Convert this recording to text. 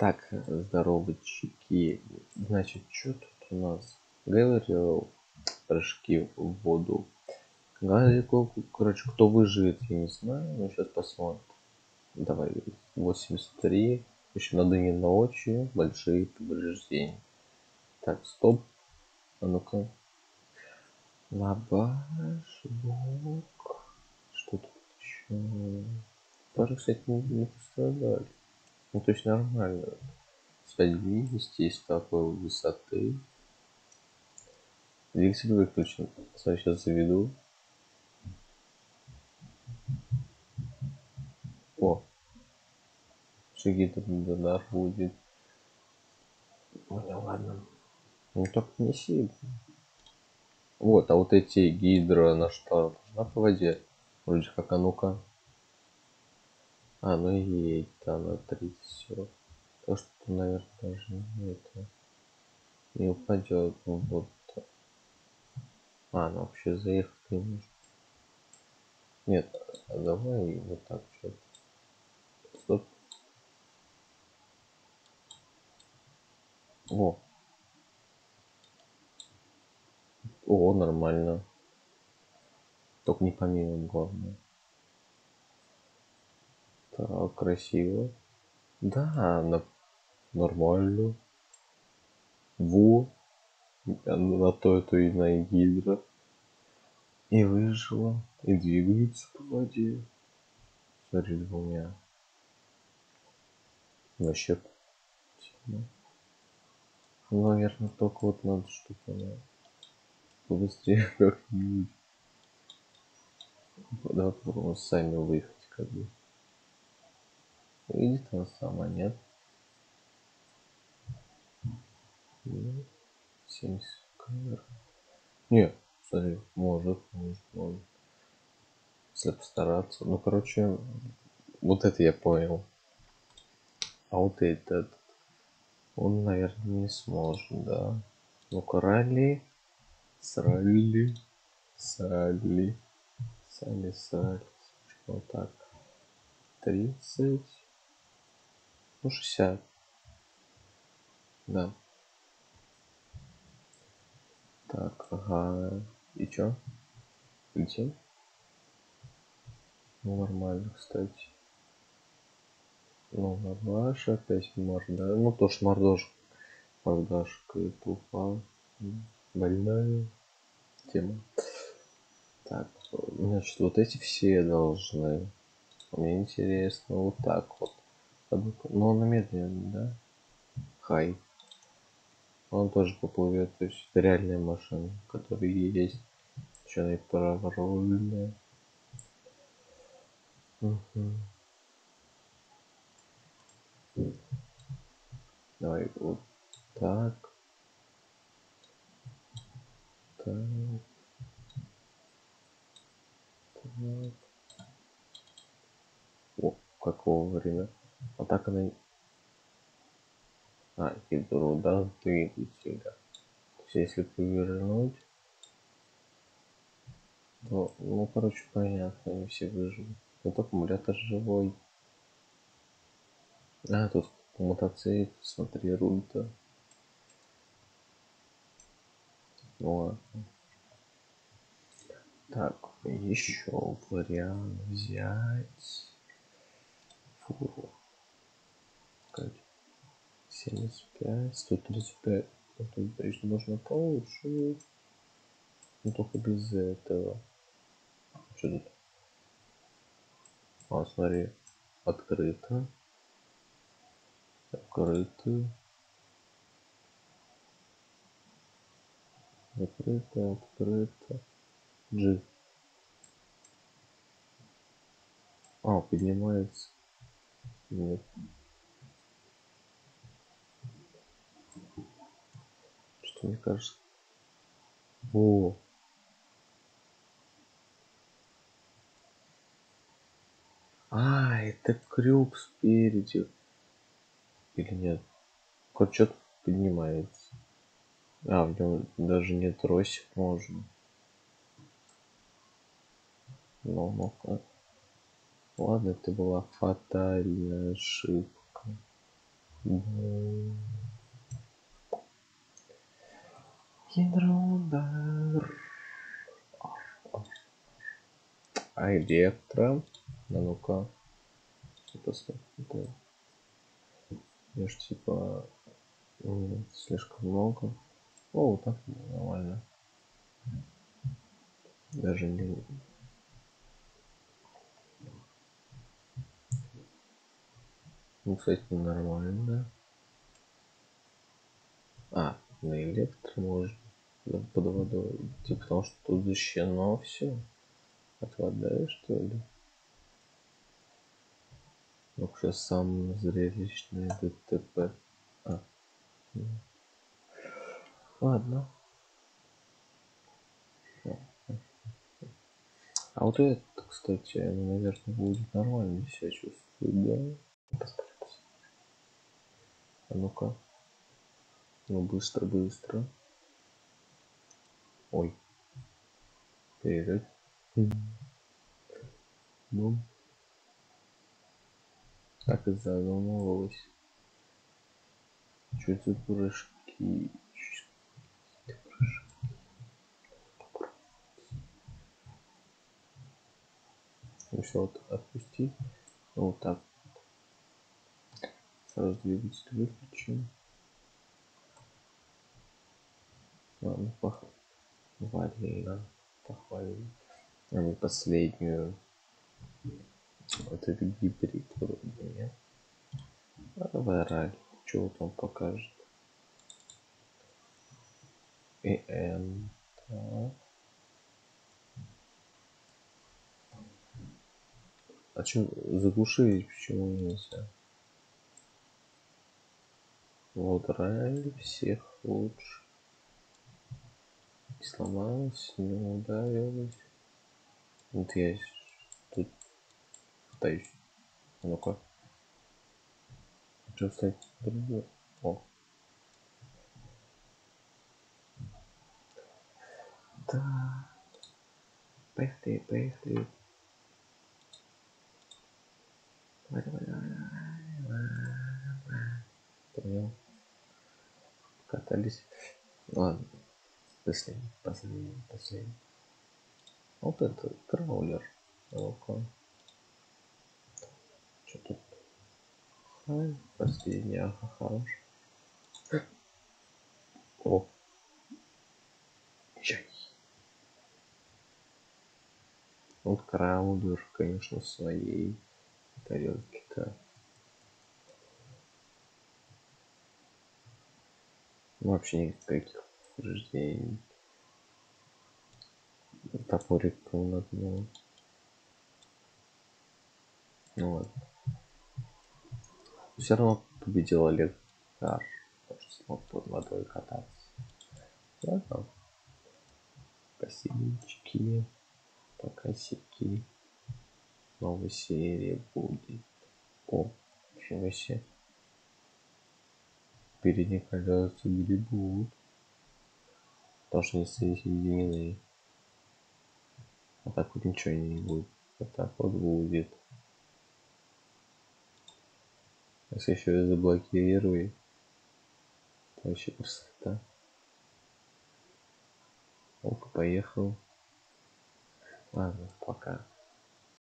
Так, здоровочки. Значит, что тут у нас? Говорил прыжки в воду. Говорил, короче, кто выживет, я не знаю. Ну, сейчас посмотрим. Давай, 83. Еще надо не ночи. Большие повреждения. Так, стоп. А ну-ка. Лабаш, блок. Что тут еще? Пары, кстати, не, не пострадали. Ну, то есть нормально. Стабильности из такой высоты. Двигатель выключен. Сейчас заведу. О. Шаги удар будет. Понял, ладно. Ну так не сильно. Вот, а вот эти гидро на что должна по воде? Вроде как, а ну-ка. А, ну и едет она 30 все. То, что, наверное, даже не это не упадет в воду. А, ну вообще заехать не. Нет, а давай вот так что-то. Стоп. О. О, нормально. Только не помимо главное. Так, красиво. Да, на... нормально. Во. На то это и на гидро. И выжила. И двигается по воде. Смотри, двумя. Вообще. Ну, наверное, только вот надо, чтобы она побыстрее как-нибудь. Да, попробуем сами выехать, как бы. Видит она сама, нет? 70 камер. Нет, смотри, может, может, может. Если постараться. Ну, короче, вот это я понял. А вот этот, он, наверное, не сможет, да. Ну-ка, ралли. Срали. Срали. Сали, сали. Вот так. 30. Ну, 60. Да. Так, ага. И чё? Летим? Ну, нормально, кстати. Ну, мордаш опять морда. Ну, то, что мордаш. Мордашка это упал. Больная тема. Так, значит, вот эти все должны. Мне интересно вот так вот. Но он медленный, да? Хай. Он тоже поплывет. То есть это реальная машина, которая есть. Еще она и праворульная. Угу. Давай вот так. Так. Так. О, какого время? А так она... А, гидру, да, двигателя. То есть, если повернуть, то, ну, короче, понятно, они все выживут. Вот аккумулятор живой. А, тут мотоцикл, смотри, руль-то. Ну ладно. Так, еще вариант взять фуру. 75, 135. Вот тут, конечно, можно получше. Но только без этого. Что тут? А, смотри, открыто. Открыто. Открыто, открыто. G. А, поднимается. Нет. Что мне кажется. О. А, это крюк спереди. Или нет? Хоть поднимается. А, в нем даже не тросик можно. Ну, ну-ка. Ладно, это была фатальная ошибка. Гидроудар. А электро? А ну-ка. Это, это... Я ж типа слишком много. О, вот так нормально. Даже не... Ну, кстати, нормально. А, на электро можно под водой. Типа потому что тут защищено все. От воды, что ли? Вообще сам зрелищный ДТП. А. Ладно. А вот это, кстати, наверное, будет нормально себя чувствовать, да? А ну-ка. Ну, быстро, быстро. Ой. Передать. Ну. Так и задумывалась. Что это прыжки? Ну все, вот отпусти. Вот так. Сразу двигатель выключим. Ладно, да, похвали. А не последнюю. Вот это гибрид вроде, нет? Ралли. Что вот покажет? И М. Так. А что, заглушить почему нельзя? Вот ралли всех лучше. Не сломалась, не ударилась. Вот я тут пытаюсь. А ну-ка. Кстати, другое? О. Да. Поехали, поехали. Понял. Катались. Ладно. Последний, последний, последний. Вот это краулер. Что тут? Ай, последний, ага, хорош. О. Чай. Вот краулер, конечно, своей тарелки-то. Вообще никаких повреждений. Топорик дно. Ну ладно. Все равно победил Олег Кар, потому что смог под водой кататься. Ладно. Спасибочки. Пока сики новой серии будет. О, ничего себе. Передние гребут. Тоже не соединены. А так вот ничего не будет. Вот так вот будет. Если еще и заблокируй, то вообще красота. Оп, поехал. Ладно, пока.